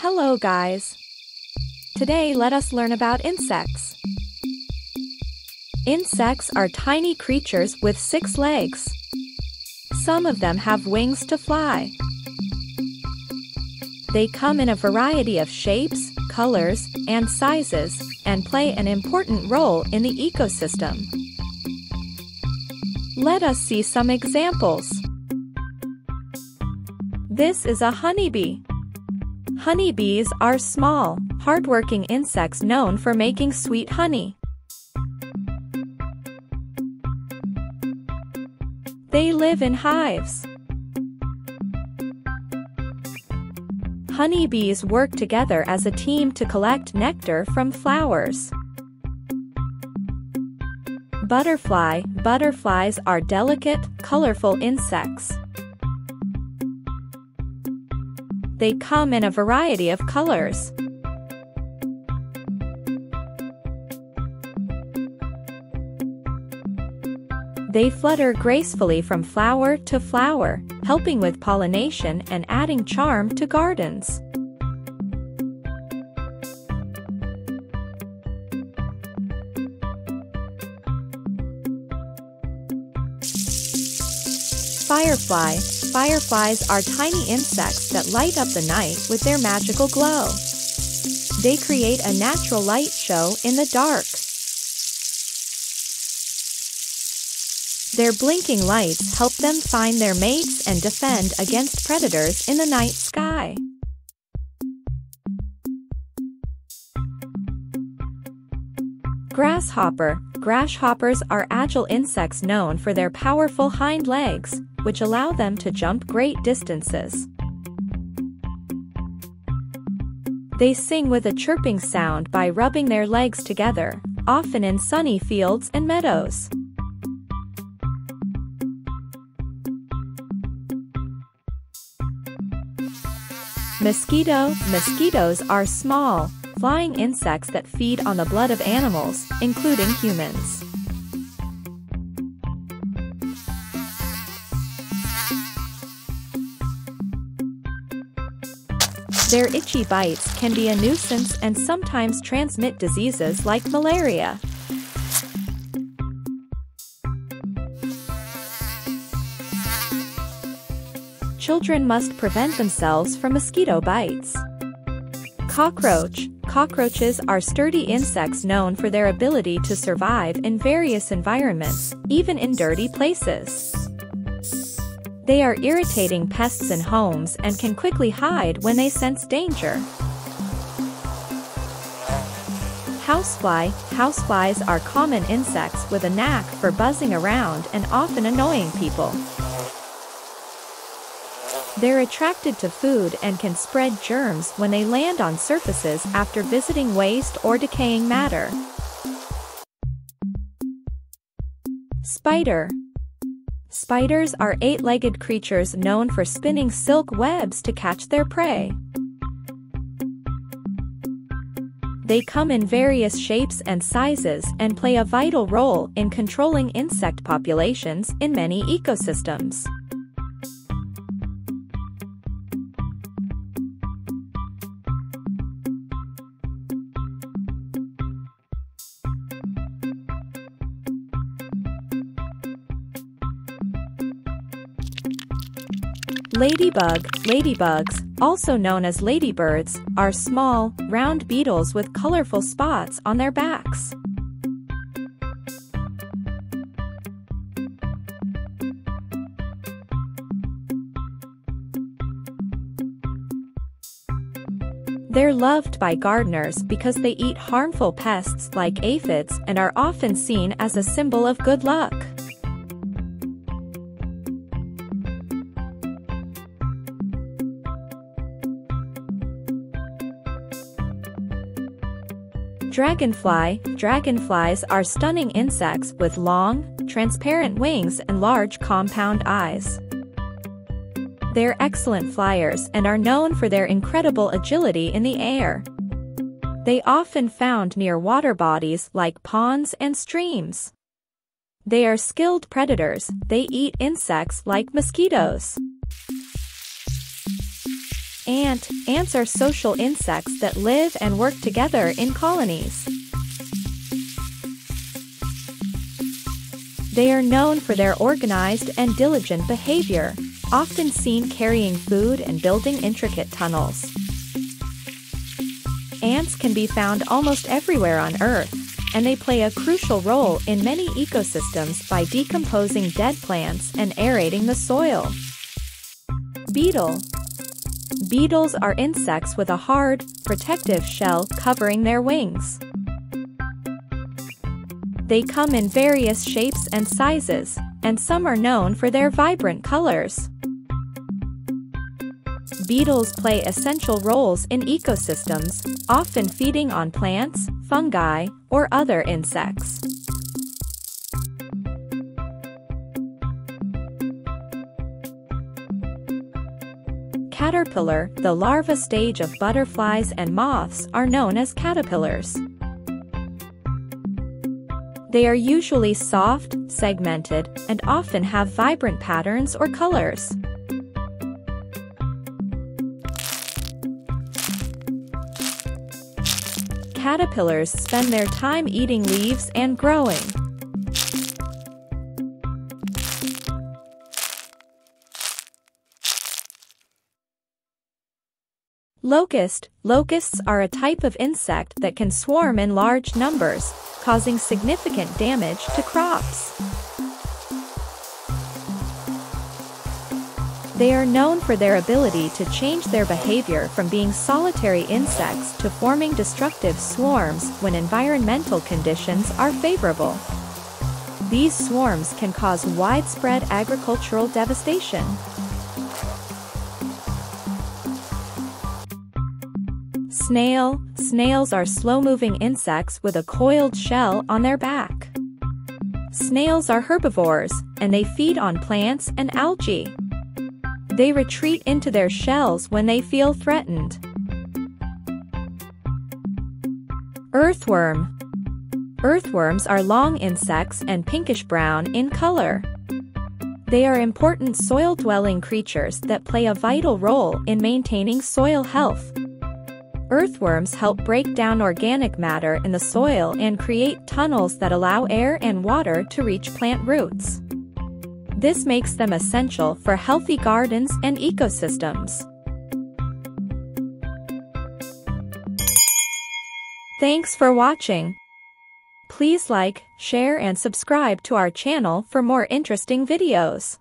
Hello guys. Today let us learn about insects. Insects are tiny creatures with six legs. Some of them have wings to fly. They come in a variety of shapes, colors, and sizes, and play an important role in the ecosystem. Let us see some examples. This is a honeybee. Honeybees are small, hardworking insects known for making sweet honey. They live in hives. Honeybees work together as a team to collect nectar from flowers. Butterfly Butterflies are delicate, colorful insects. They come in a variety of colors. They flutter gracefully from flower to flower, helping with pollination and adding charm to gardens. Firefly Fireflies are tiny insects that light up the night with their magical glow. They create a natural light show in the dark. Their blinking lights help them find their mates and defend against predators in the night sky. Grasshopper Grasshoppers are agile insects known for their powerful hind legs, which allow them to jump great distances. They sing with a chirping sound by rubbing their legs together, often in sunny fields and meadows. Mosquito Mosquitoes are small, flying insects that feed on the blood of animals, including humans. Their itchy bites can be a nuisance and sometimes transmit diseases like malaria. Children must prevent themselves from mosquito bites. Cockroach Cockroaches are sturdy insects known for their ability to survive in various environments, even in dirty places. They are irritating pests in homes and can quickly hide when they sense danger. Housefly Houseflies are common insects with a knack for buzzing around and often annoying people. They're attracted to food and can spread germs when they land on surfaces after visiting waste or decaying matter. Spider Spiders are eight-legged creatures known for spinning silk webs to catch their prey. They come in various shapes and sizes and play a vital role in controlling insect populations in many ecosystems. Ladybug, ladybugs, also known as ladybirds, are small, round beetles with colorful spots on their backs. They're loved by gardeners because they eat harmful pests like aphids and are often seen as a symbol of good luck. Dragonfly Dragonflies are stunning insects with long, transparent wings and large compound eyes. They're excellent flyers and are known for their incredible agility in the air. They often found near water bodies like ponds and streams. They are skilled predators, they eat insects like mosquitoes. Ant Ants are social insects that live and work together in colonies. They are known for their organized and diligent behavior, often seen carrying food and building intricate tunnels. Ants can be found almost everywhere on Earth, and they play a crucial role in many ecosystems by decomposing dead plants and aerating the soil. Beetle Beetles are insects with a hard, protective shell covering their wings. They come in various shapes and sizes, and some are known for their vibrant colors. Beetles play essential roles in ecosystems, often feeding on plants, fungi, or other insects. Caterpillar, the larva stage of butterflies and moths are known as caterpillars. They are usually soft, segmented, and often have vibrant patterns or colors. Caterpillars spend their time eating leaves and growing. Locust Locusts are a type of insect that can swarm in large numbers, causing significant damage to crops. They are known for their ability to change their behavior from being solitary insects to forming destructive swarms when environmental conditions are favorable. These swarms can cause widespread agricultural devastation. Snail Snails are slow-moving insects with a coiled shell on their back. Snails are herbivores, and they feed on plants and algae. They retreat into their shells when they feel threatened. Earthworm Earthworms are long insects and pinkish-brown in color. They are important soil-dwelling creatures that play a vital role in maintaining soil health. Earthworms help break down organic matter in the soil and create tunnels that allow air and water to reach plant roots. This makes them essential for healthy gardens and ecosystems. Thanks for watching. Please like, share and subscribe to our channel for more interesting videos.